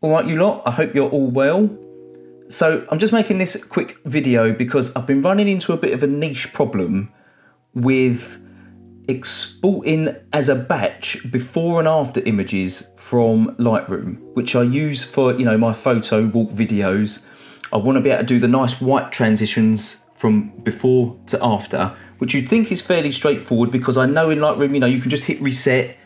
All right, you lot, I hope you're all well. So, I'm just making this quick video because I've been running into a bit of a niche problem with exporting as a batch before and after images from Lightroom, which I use for, you know, my photo walk videos. I want to be able to do the nice wipe transitions from before to after, which you'd think is fairly straightforward because I know in Lightroom, you know, you can just hit reset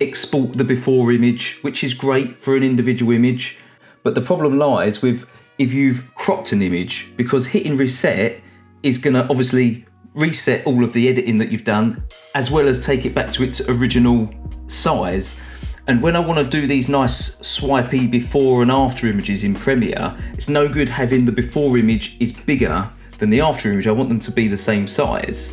export the before image, which is great for an individual image. But the problem lies with if you've cropped an image, because hitting reset is going to obviously reset all of the editing that you've done, as well as take it back to its original size. And when I want to do these nice swipey before and after images in Premiere, it's no good having the before image is bigger than the after image. I want them to be the same size.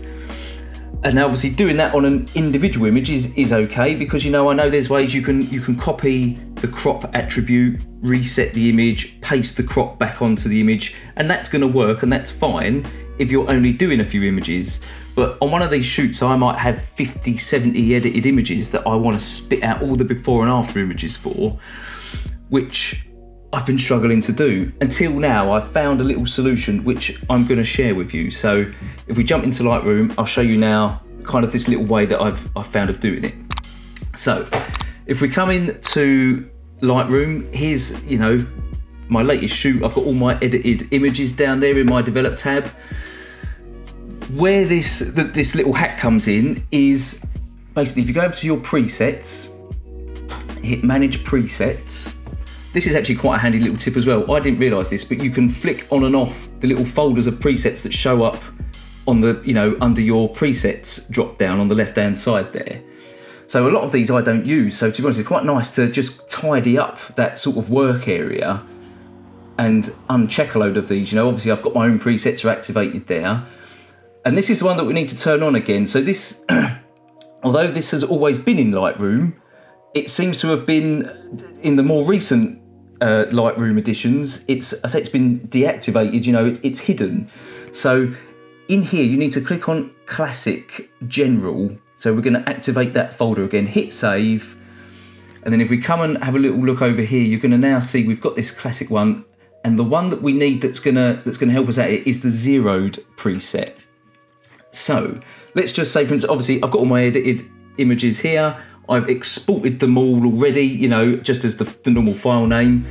And obviously doing that on an individual image is, is okay because you know I know there's ways you can you can copy the crop attribute, reset the image, paste the crop back onto the image, and that's gonna work and that's fine if you're only doing a few images. But on one of these shoots I might have 50, 70 edited images that I want to spit out all the before and after images for, which I've been struggling to do. Until now, I've found a little solution which I'm going to share with you. So, if we jump into Lightroom, I'll show you now kind of this little way that I've, I've found of doing it. So, if we come into Lightroom, here's, you know, my latest shoot. I've got all my edited images down there in my develop tab. Where this the, this little hack comes in is basically if you go over to your presets, hit manage presets, this is actually quite a handy little tip as well. I didn't realise this, but you can flick on and off the little folders of presets that show up on the, you know, under your presets drop down on the left hand side there. So a lot of these I don't use. So to be honest, it's quite nice to just tidy up that sort of work area and uncheck a load of these. You know, obviously I've got my own presets are activated there. And this is the one that we need to turn on again. So this, although this has always been in Lightroom, it seems to have been in the more recent uh, Lightroom editions, it's I say it's been deactivated. You know, it, it's hidden. So in here, you need to click on Classic General. So we're going to activate that folder again. Hit Save, and then if we come and have a little look over here, you're going to now see we've got this classic one, and the one that we need that's gonna that's gonna help us out is the zeroed preset. So let's just say, for instance, obviously I've got all my edited images here. I've exported them all already, you know, just as the, the normal file name.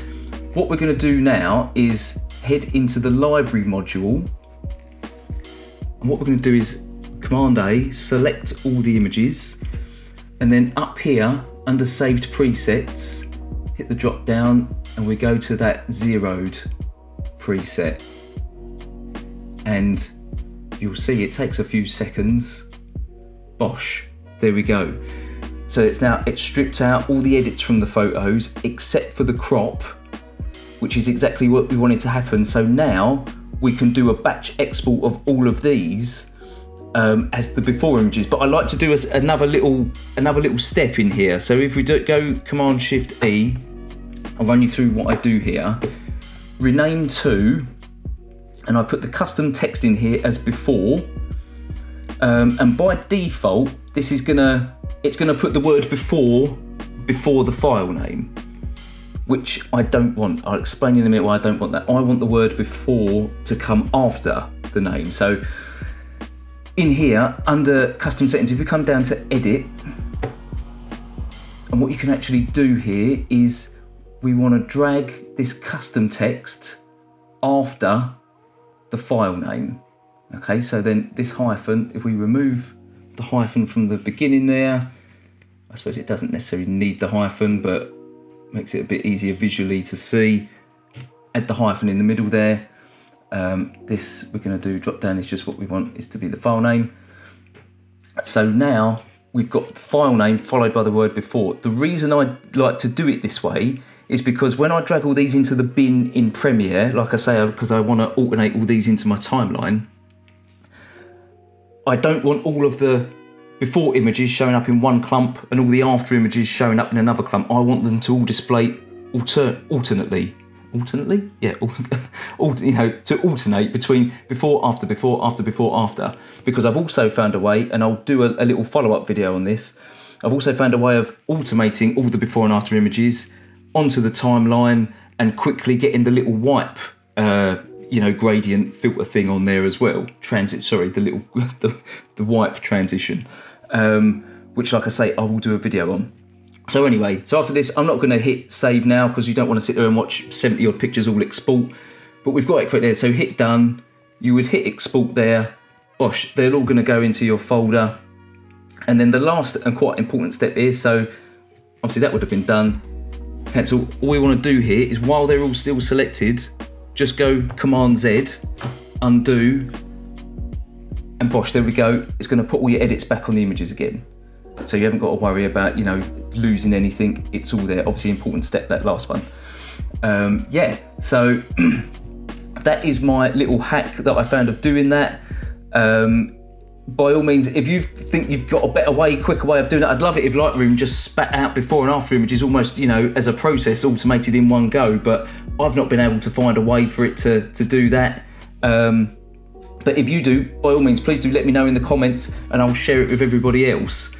What we're going to do now is head into the library module. And what we're going to do is Command A, select all the images, and then up here under saved presets, hit the drop down and we go to that zeroed preset. And you'll see it takes a few seconds. Bosh, there we go. So it's now it's stripped out all the edits from the photos except for the crop, which is exactly what we wanted to happen. So now we can do a batch export of all of these um, as the before images. But I like to do a, another little another little step in here. So if we do, go Command Shift E, I'll run you through what I do here. Rename to, and I put the custom text in here as before. Um, and by default, this is gonna it's to put the word before before the file name, which I don't want. I'll explain in a minute why I don't want that. I want the word before to come after the name. So in here, under custom settings, if we come down to edit, and what you can actually do here is we want to drag this custom text after the file name. Okay, so then this hyphen, if we remove the hyphen from the beginning there. I suppose it doesn't necessarily need the hyphen, but makes it a bit easier visually to see. Add the hyphen in the middle there. Um, this we're going to do drop down is just what we want is to be the file name. So now we've got file name followed by the word before. The reason I like to do it this way is because when I drag all these into the bin in Premiere, like I say, because I want to alternate all these into my timeline, I don't want all of the before images showing up in one clump and all the after images showing up in another clump. I want them to all display alter alternately. Alternately? Yeah, you know, to alternate between before, after, before, after, before, after. Because I've also found a way, and I'll do a, a little follow up video on this. I've also found a way of automating all the before and after images onto the timeline and quickly getting the little wipe, uh, you know, gradient filter thing on there as well. Transit, sorry, the little the, the wipe transition, um, which, like I say, I will do a video on. So anyway, so after this, I'm not going to hit save now because you don't want to sit there and watch 70 odd pictures all export. But we've got it correct there. So hit done. You would hit export there. Bosh, they're all going to go into your folder. And then the last and quite important step is so obviously that would have been done. Cancel. All we want to do here is while they're all still selected, just go Command Z, undo, and bosh, there we go. It's going to put all your edits back on the images again. So you haven't got to worry about, you know, losing anything. It's all there. Obviously, important step, that last one. Um, yeah, so that is my little hack that I found of doing that. Um, by all means, if you think you've got a better way, quicker way of doing it, I'd love it if Lightroom just spat out before and after images almost, you know, as a process automated in one go. But I've not been able to find a way for it to, to do that. Um, but if you do, by all means, please do let me know in the comments and I'll share it with everybody else.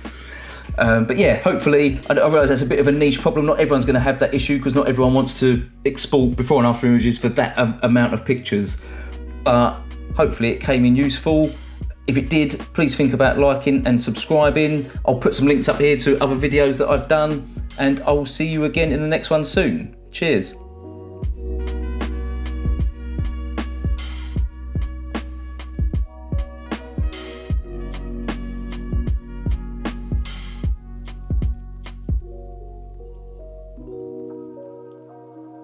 Um, but yeah, hopefully, I, I realise that's a bit of a niche problem. Not everyone's going to have that issue because not everyone wants to export before and after images for that um, amount of pictures. But hopefully, it came in useful. If it did, please think about liking and subscribing. I'll put some links up here to other videos that I've done, and I'll see you again in the next one soon. Cheers.